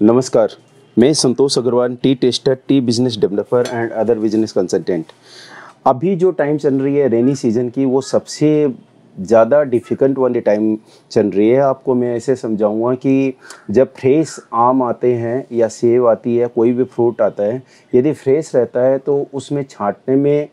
नमस्कार, मैं Santosh Agrawal tea tester tea business developer and other business consultant अभी जो टाइम चल रही है रेनी सीज़न की, वो सबसे ज़्यादा डिफ़िकल्ट वाली टाइम चल रही है आपको। मैं ऐसे समझाऊँगा कि जब फ्रेश आम आते हैं या सेब आती है, कोई भी फ्रूट आता है, यदि फ्रेश रहता है तो उसमें छाँटने में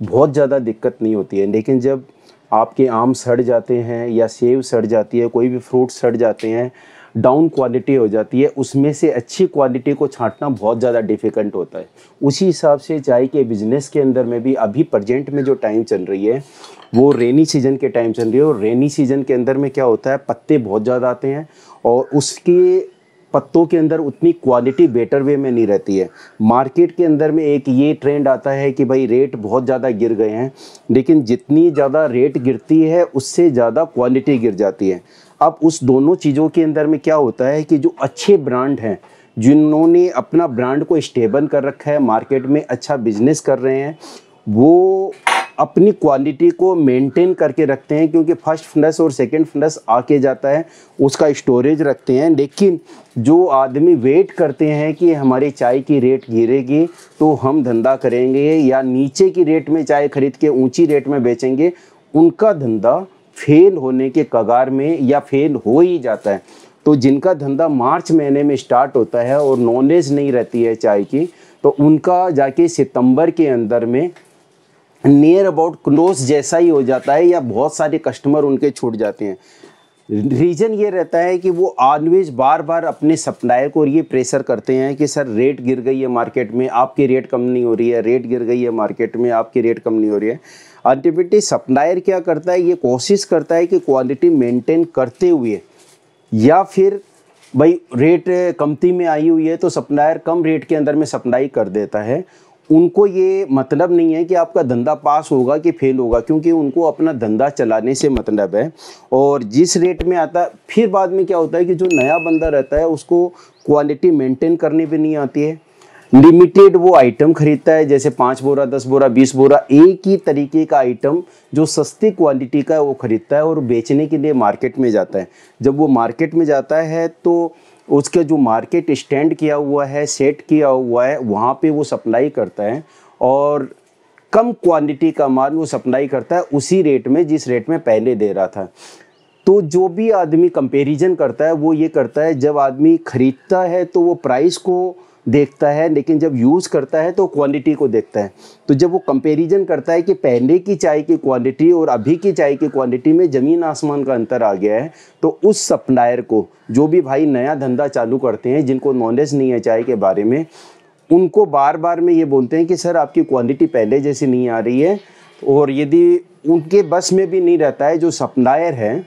बहुत ज़्यादा दिक्कत नहीं होती है। लेकिन जब आपके आम सड़ जाते हैं या सेब सड़ जाती है, कोई भी फ्रूट सड़ जाते हैं, डाउन क्वालिटी हो जाती है, उसमें से अच्छी क्वालिटी को छांटना बहुत ज़्यादा डिफ़िकल्ट होता है। उसी हिसाब से चाय के बिज़नेस के अंदर में भी अभी प्रजेंट में जो टाइम चल रही है, वो रेनी सीज़न के टाइम चल रही है। और रेनी सीज़न के अंदर में क्या होता है, पत्ते बहुत ज़्यादा आते हैं और उसके पत्तों के अंदर उतनी क्वालिटी बेटर वे में नहीं रहती है। मार्केट के अंदर में एक ये ट्रेंड आता है कि भाई रेट बहुत ज़्यादा गिर गए हैं, लेकिन जितनी ज़्यादा रेट गिरती है, उससे ज़्यादा क्वालिटी गिर जाती है। अब उस दोनों चीज़ों के अंदर में क्या होता है कि जो अच्छे ब्रांड हैं, जिन्होंने अपना ब्रांड को स्टेबल कर रखा है मार्केट में अच्छा बिज़नेस कर रहे हैं, वो अपनी क्वालिटी को मेंटेन करके रखते हैं, क्योंकि फ़र्स्ट फ्लस और सेकंड फ्लस आके जाता है, उसका स्टोरेज रखते हैं। लेकिन जो आदमी वेट करते हैं कि हमारी चाय की रेट गिरेगी तो हम धंधा करेंगे या नीचे की रेट में चाय खरीद के ऊँची रेट में बेचेंगे, उनका धंधा फेल होने के कगार में या फेल हो ही जाता है। तो जिनका धंधा मार्च महीने में स्टार्ट होता है और नॉलेज नहीं रहती है चाय की तो उनका जाके सितंबर के अंदर में नियर अबाउट क्लोज जैसा ही हो जाता है या बहुत सारे कस्टमर उनके छूट जाते हैं। रीज़न ये रहता है कि वो ऑलवेज बार बार अपने सप्लायर को ये प्रेशर करते हैं कि, सर रेट गिर गई है मार्केट में, आपकी रेट कम नहीं हो रही है रेट गिर गई है मार्केट में, आपकी रेट कम नहीं हो रही है। अल्टीमेटली सप्लायर क्या करता है? ये कोशिश करता है कि क्वालिटी मेंटेन करते हुए, या फिर, भाई रेट कमती में आई हुई है तो सप्लायर कम रेट के अंदर में सप्लाई कर देता है। उनको ये मतलब नहीं है कि आपका धंधा पास होगा कि फेल होगा, क्योंकि उनको अपना धंधा चलाने से मतलब है। और जिस रेट में आता फिर बाद में क्या होता है कि जो नया बंदा रहता है, उसको क्वालिटी मेंटेन करने भी नहीं आती है। लिमिटेड वो आइटम खरीदता है, जैसे पाँच बोरा, दस बोरा, बीस बोरा, एक ही तरीके का आइटम जो सस्ती क्वालिटी का है, वो खरीदता है और बेचने के लिए मार्केट में जाता है। जब वो मार्केट में जाता है तो उसका जो मार्केट स्टैंड किया हुआ है सेट किया हुआ है, वहाँ पे वो सप्लाई करता है और कम क्वांटिटी का माल वो सप्लाई करता है उसी रेट में, जिस रेट में पहले दे रहा था। तो जो भी आदमी कंपेरिज़न करता है, वो ये करता है, जब आदमी खरीदता है तो वो प्राइस को देखता है, लेकिन जब यूज़ करता है तो क्वांटिटी को देखता है। तो जब वो कंपैरिजन करता है कि पहले की चाय की क्वांटिटी और अभी की चाय की क्वांटिटी में ज़मीन आसमान का अंतर आ गया है तो उस सप्लायर को, जो भी भाई नया धंधा चालू करते हैं, जिनको नॉलेज नहीं है चाय के बारे में, उनको बार बार में ये बोलते हैं कि, सर, आपकी क्वान्टिटी पहले जैसी नहीं आ रही है। और यदि उनके बस में भी नहीं रहता है, जो सप्लायर है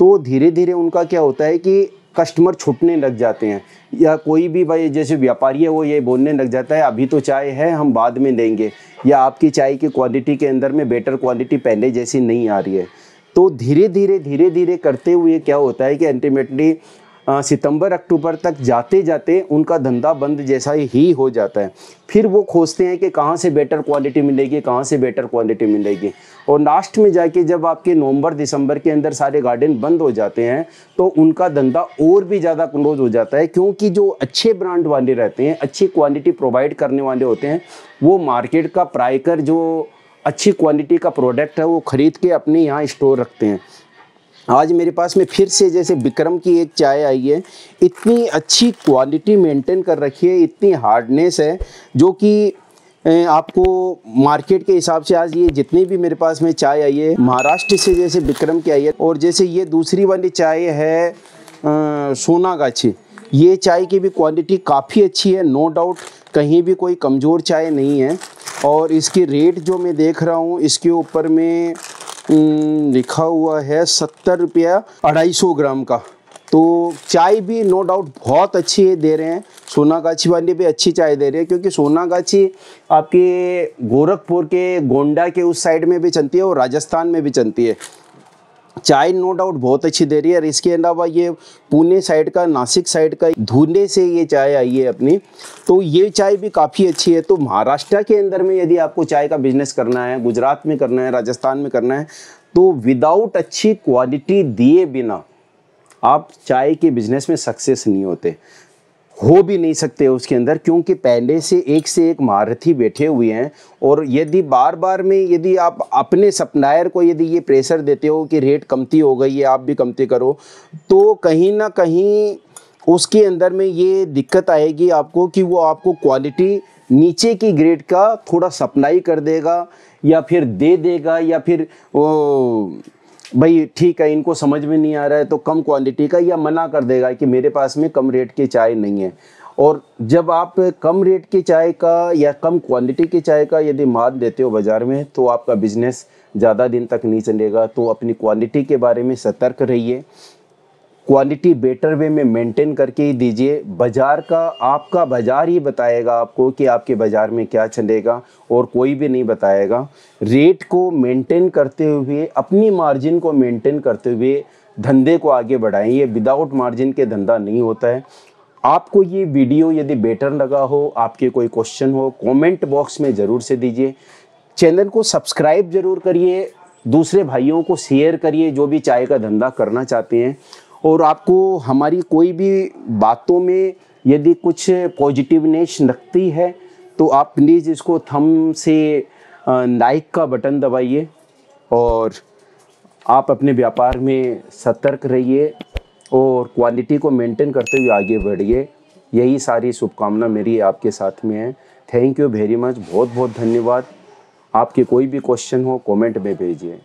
तो धीरे धीरे उनका क्या होता है कि कस्टमर छुटने लग जाते हैं। या कोई भी भाई, जैसे व्यापारी है, वो ये बोलने लग जाता है, अभी तो चाय है, हम बाद में देंगे। या आपकी चाय की क्वालिटी के अंदर में बेटर क्वालिटी पहले जैसी नहीं आ रही है। तो धीरे धीरे धीरे धीरे करते हुए क्या होता है कि अल्टीमेटली सितंबर, अक्टूबर तक जाते जाते उनका धंधा बंद जैसा ही हो जाता है। फिर वो खोजते हैं कि कहाँ से बेटर क्वालिटी मिलेगी, कहाँ से बेटर क्वालिटी मिलेगी। और लास्ट में जाके जब आपके नवंबर, दिसंबर के अंदर सारे गार्डन बंद हो जाते हैं तो उनका धंधा और भी ज़्यादा क्लोज हो जाता है, क्योंकि जो अच्छे ब्रांड वाले रहते हैं, अच्छी क्वालिटी प्रोवाइड करने वाले होते हैं, वो मार्केट का प्राइकर जो अच्छी क्वालिटी का प्रोडक्ट है, वो ख़रीद के अपने यहाँ स्टोर रखते हैं। आज मेरे पास में फिर से जैसे विक्रम की एक चाय आई है, इतनी अच्छी क्वालिटी मेंटेन कर रखी है, इतनी हार्डनेस है, जो कि आपको मार्केट के हिसाब से आज ये जितनी भी मेरे पास में चाय आई है, महाराष्ट्र से जैसे विक्रम की आई है, और जैसे ये दूसरी वाली चाय है सोना सोनागाछी ये चाय की भी क्वालिटी काफ़ी अच्छी है नो डाउट कहीं भी कोई कमज़ोर चाय नहीं है, और इसकी रेट जो मैं देख रहा हूँ, इसके ऊपर में लिखा हुआ है सत्तर रुपया अढ़ाई सौ ग्राम का। तो चाय भी नो डाउट बहुत अच्छी दे रहे हैं। सोना गाछी वाले भी अच्छी चाय दे रहे हैं, क्योंकि सोना गाछी आपके गोरखपुर के गोंडा के उस साइड में भी चलती है और राजस्थान में भी चलती है। चाय नो डाउट बहुत अच्छी दे रही है और इसके अलावा ये पुणे साइड का, नासिक साइड का, धुंधे से ये चाय आई है अपनी। तो ये चाय भी काफ़ी अच्छी है। तो महाराष्ट्र के अंदर में यदि आपको चाय का बिज़नेस करना है, गुजरात में करना है, राजस्थान में करना है तो विदाउट अच्छी क्वालिटी दिए बिना आप चाय के बिज़नेस में सक्सेस नहीं होते। हो भी नहीं सकते उसके अंदर, क्योंकि पहले से एक से एक महारथी बैठे हुए हैं। और यदि बार बार में यदि आप अपने सप्लायर को यदि ये प्रेशर देते हो कि रेट कमती हो गई है, आप भी कमती करो तो कहीं ना कहीं उसके अंदर में ये दिक्कत आएगी आपको कि वो आपको क्वालिटी नीचे की ग्रेड का थोड़ा सप्लाई कर देगा, या फिर दे देगा, या फिर वो भाई, ठीक है, इनको समझ में नहीं आ रहा है तो कम क्वांटिटी का या मना कर देगा कि मेरे पास में कम रेट की चाय नहीं है। और जब आप कम रेट की चाय का या कम क्वांटिटी की चाय का यदि माल देते हो बाज़ार में तो आपका बिज़नेस ज़्यादा दिन तक नहीं चलेगा। तो अपनी क्वालिटी के बारे में सतर्क रहिए। क्वालिटी बेटर वे में मेंटेन करके ही दीजिए। बाज़ार का, आपका बाज़ार ही बताएगा आपको कि आपके बाज़ार में क्या चलेगा और कोई भी नहीं बताएगा। रेट को मेंटेन करते हुए, अपनी मार्जिन को मेंटेन करते हुए धंधे को आगे बढ़ाएँ ये विदाउट मार्जिन के धंधा नहीं होता है। आपको ये वीडियो यदि बेटर लगा हो, आपके कोई क्वेश्चन हो, कमेंट बॉक्स में ज़रूर से दीजिए। चैनल को सब्सक्राइब ज़रूर करिए। दूसरे भाइयों को शेयर करिए जो भी चाय का धंधा करना चाहते हैं। और आपको हमारी कोई भी बातों में यदि कुछ पॉजिटिवनेस लगती है तो आप प्लीज़ इसको थम से लाइक का बटन दबाइए और आप अपने व्यापार में सतर्क रहिए और क्वालिटी को मेंटेन करते हुए आगे बढ़िए। यही सारी शुभकामना मेरी आपके साथ में है। थैंक यू वेरी मच बहुत बहुत धन्यवाद। आपके कोई भी क्वेश्चन हो कमेंट में भेजिए।